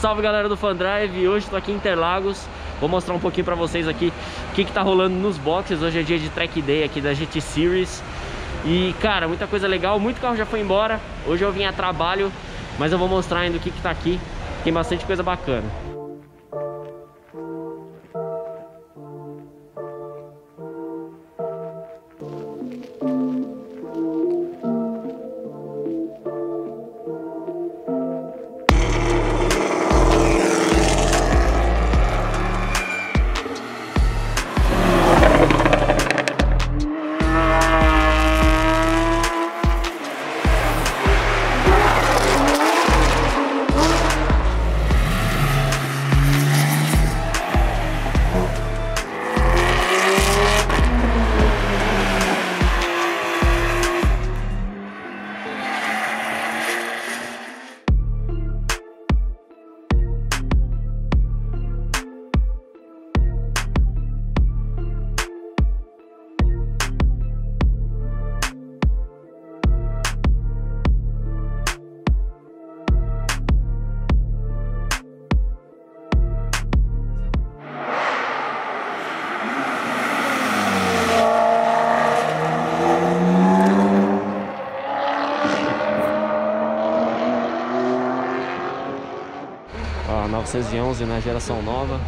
Salve galera do Fandrive, hoje estou aqui em Interlagos. Vou mostrar um pouquinho pra vocês aqui o que, que tá rolando nos boxes. Hoje é dia de track day aqui da GT Series. E cara, muita coisa legal, muito carro já foi embora. Hoje eu vim a trabalho, mas eu vou mostrar ainda o que, que tá aqui. Tem bastante coisa bacana 911 na geração nova.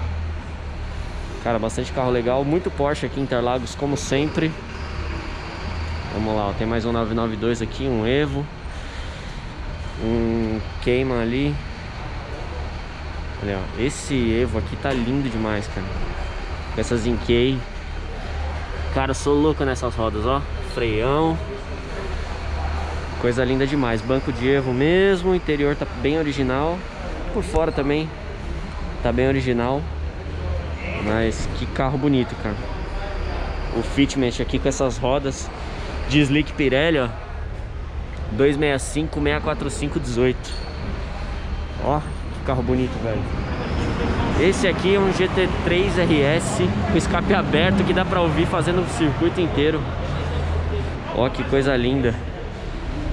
Cara, bastante carro legal. Muito Porsche aqui em Interlagos, como sempre. Vamos lá, ó, tem mais um 992 aqui, um Evo. Um Cayman ali. Olha, ó, esse Evo aqui tá lindo demais, cara. Com essas Inkei. Cara, eu sou louco nessas rodas, ó. Freião. Coisa linda demais. Banco de Evo mesmo. O interior tá bem original por fora também tá bem original mas que carro bonito cara. O fitment aqui com essas rodas. De slick Pirelli ó. 265 645 18 ó que carro bonito velho. Esse aqui é um GT3 RS com escape aberto que dá pra ouvir fazendo o circuito inteiro. Ó que coisa linda.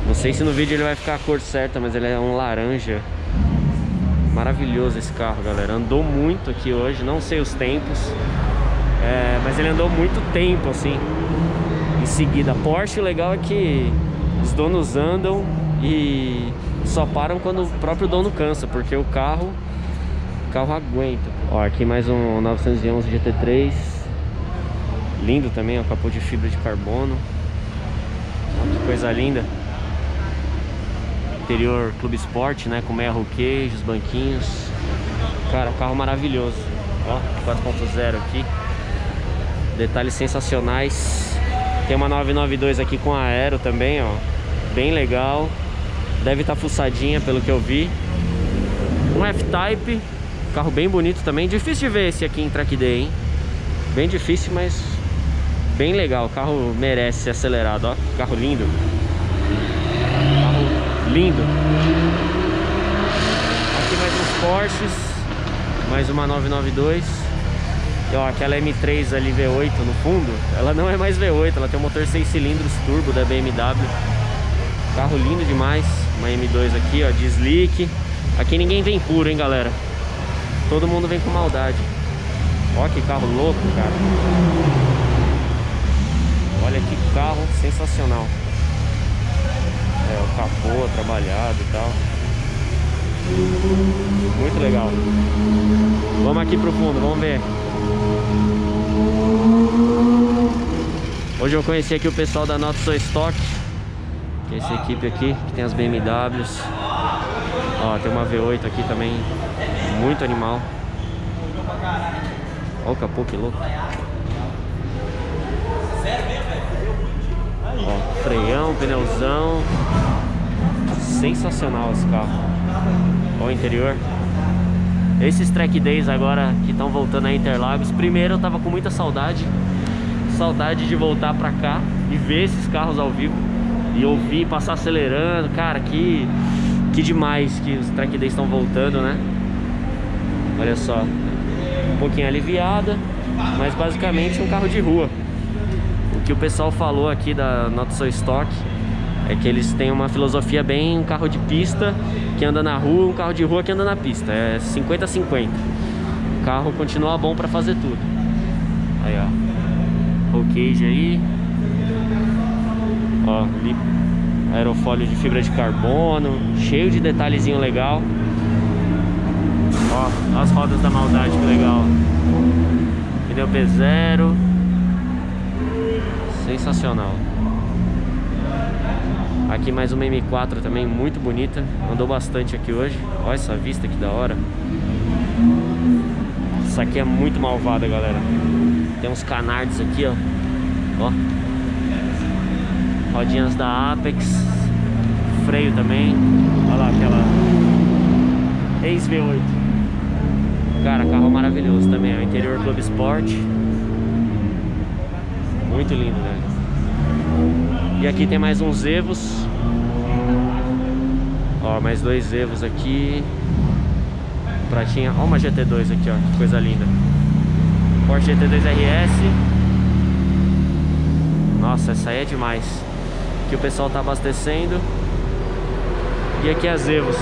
Não sei se no vídeo ele vai ficar a cor certa mas ele é um laranja Maravilhoso esse carro, galera. Andou muito aqui hoje, não sei os tempos. É, mas ele andou muito tempo, assim. Em seguida, Porsche, o legal é que os donos andam e só param quando o próprio dono cansa, porque o carro, o carro aguenta. Ó, aqui mais um 911 GT3. Lindo também, ó, capô de fibra de carbono. Ó, que coisa linda. Interior Clube Sport, né? Com meia queijo, os banquinhos. Cara, carro maravilhoso. Ó, 4.0 aqui. Detalhes sensacionais. Tem uma 992 aqui com aero também, ó. Bem legal. Deve estar tá fuçadinha pelo que eu vi. Um F-Type. Carro bem bonito também. Difícil de ver esse aqui em track day, hein? Bem difícil, mas bem legal. O carro merece ser acelerado, ó. Carro lindo lindo. Aqui mais uns Porsches, mais uma 992. E ó, aquela M3 ali V8 no fundo, ela não é mais V8, ela tem um motor 6 cilindros turbo da BMW. Carro lindo demais. Uma M2 aqui, ó, de slick. Aqui ninguém vem puro, hein, galera. Todo mundo vem com maldade. Ó que carro louco, cara. Olha que carro sensacional. Capô trabalhado e tal. Muito legal. Vamos aqui pro fundo, vamos ver. Hoje eu conheci aqui o pessoal da Not So Stock. Que é essa equipe aqui, que tem as BMWs. Ó, tem uma V8 aqui também. Muito animal. Olha o capô, que louco. Freião, pneuzão. Sensacional esse carro. Ó o interior. Esses track days agora que estão voltando a Interlagos. Primeiro eu tava com muita saudade. Saudade de voltar pra cá e ver esses carros ao vivo. E ouvir, passar acelerando. Cara, que, que demais que os track days estão voltando, né? Olha só. Um pouquinho aliviada. Mas basicamente um carro de rua que o pessoal falou aqui da Not So Stock é que eles têm uma filosofia bem um carro de pista que anda na rua, um carro de rua que anda na pista. É 50-50. O carro continua bom para fazer tudo. Aí, ó. Roll cage aí. Ó, ali, aerofólio de fibra de carbono, cheio de detalhezinho legal. Ó, as rodas da maldade, que legal. Pneu P0. Sensacional. Aqui mais uma M4 também, muito bonita. Andou bastante aqui hoje. Olha essa vista que da hora. Essa aqui é muito malvada, galera. Tem uns canards aqui, ó. Ó. Rodinhas da Apex. Freio também. Olha lá aquela ex-V8. Cara, carro maravilhoso também. O interior Club Sport. Muito lindo, velho. E aqui tem mais uns Evos. Ó, mais dois Evos aqui. Pratinha. Ó uma GT2 aqui, ó. Que coisa linda. Porsche GT2 RS. Nossa, essa aí é demais. Aqui o pessoal tá abastecendo. E aqui as Evos.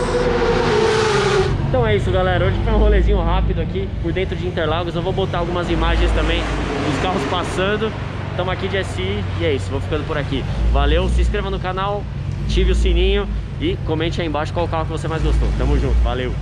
Então é isso, galera. Hoje foi um rolezinho rápido aqui por dentro de Interlagos. Eu vou botar algumas imagens também dos carros passando. Estamos aqui de SI e é isso. Vou ficando por aqui. Valeu, se inscreva no canal, ative o sininho e comente aí embaixo qual carro que você mais gostou. Tamo junto, valeu!